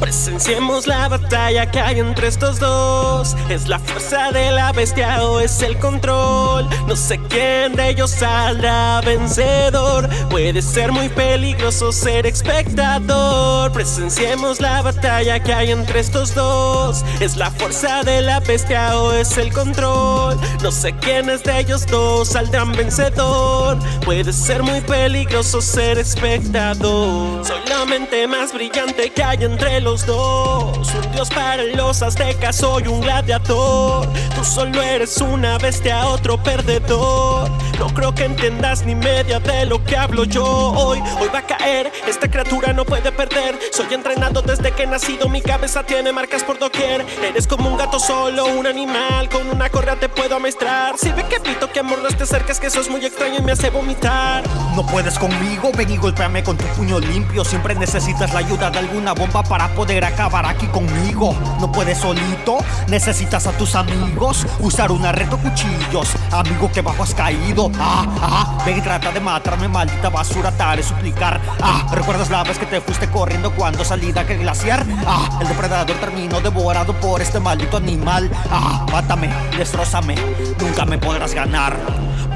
Presenciemos la batalla que hay entre estos dos. ¿Es la fuerza de la bestia o es el control? No sé quién de ellos saldrá vencedor. Puede ser muy peligroso ser espectador. Presenciemos la batalla que hay entre estos dos. ¿Es la fuerza de la bestia o es el control? No sé quiénes de ellos dos saldrán vencedor. Puede ser muy peligroso ser espectador. Soy la mente más brillante que hay entre los dos. Un dios para los aztecas, soy un gladiador. Tú solo eres una bestia, otro perdedor. No creo que entiendas ni media de lo que hablo yo hoy. Hoy va a caer, esta criatura no puede perder. Soy entrenado desde que he nacido, mi cabeza tiene marcas por doquier. Eres como un gato solo, un animal. Con una correa te puedo amaestrar. Si ve que pito que amor no te acercas, que eso es muy extraño y me hace vomitar. No puedes conmigo, ven y golpéame con tu puño limpio. Siempre necesitas la ayuda de alguna bomba para poder acabar aquí conmigo. No puedes solito, necesitas a tus amigos. Usar una red o cuchillos. Amigo que bajo has caído. Ah, ah, y trata de matarme, maldita basura, haré suplicar. Ah, ¿recuerdas la vez que te fuiste corriendo cuando salí de aquel glaciar? Ah, el depredador terminó devorado por este maldito animal. Ah, mátame, destrozame, nunca me podrás ganar.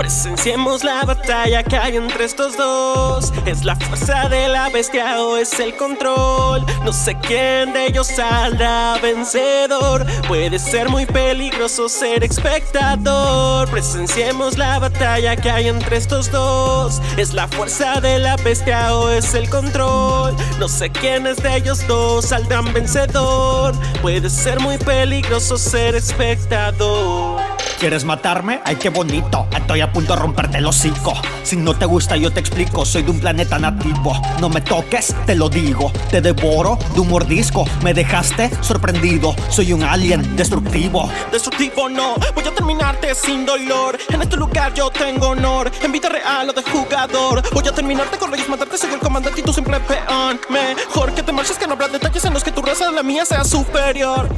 Presenciemos la batalla que hay entre estos dos. ¿Es la fuerza de la bestia o es el control? No sé quién de ellos saldrá vencedor. Puede ser muy peligroso ser espectador. Presenciemos la batalla que hay entre estos dos. ¿Es la fuerza de la bestia o es el control? No sé quiénes de ellos dos saldrán vencedor. Puede ser muy peligroso ser espectador. ¿Quieres matarme? Ay, qué bonito. Estoy a punto de romperte el hocico. Si no te gusta, yo te explico. Soy de un planeta nativo. No me toques, te lo digo. Te devoro de un mordisco. Me dejaste sorprendido. Soy un alien destructivo. Destructivo no, voy a terminarte sin dolor. En este lugar yo tengo honor. En vida real o de jugador. Voy a terminarte con reyes, matarte. Soy el comandante y tú simple peón. Mejor que te marches que no habrá detalles en los que tu raza de la mía sea superior.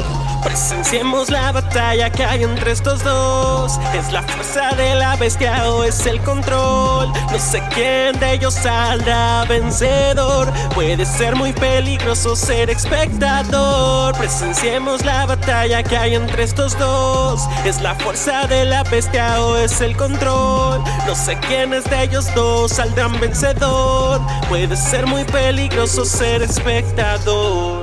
Presenciemos la batalla que hay entre estos dos. ¿Es la fuerza de la bestia o es el control? No sé quién de ellos saldrá vencedor. Puede ser muy peligroso ser espectador. Presenciemos la batalla que hay entre estos dos. ¿Es la fuerza de la bestia o es el control? No sé quiénes de ellos dos saldrán vencedor. Puede ser muy peligroso ser espectador.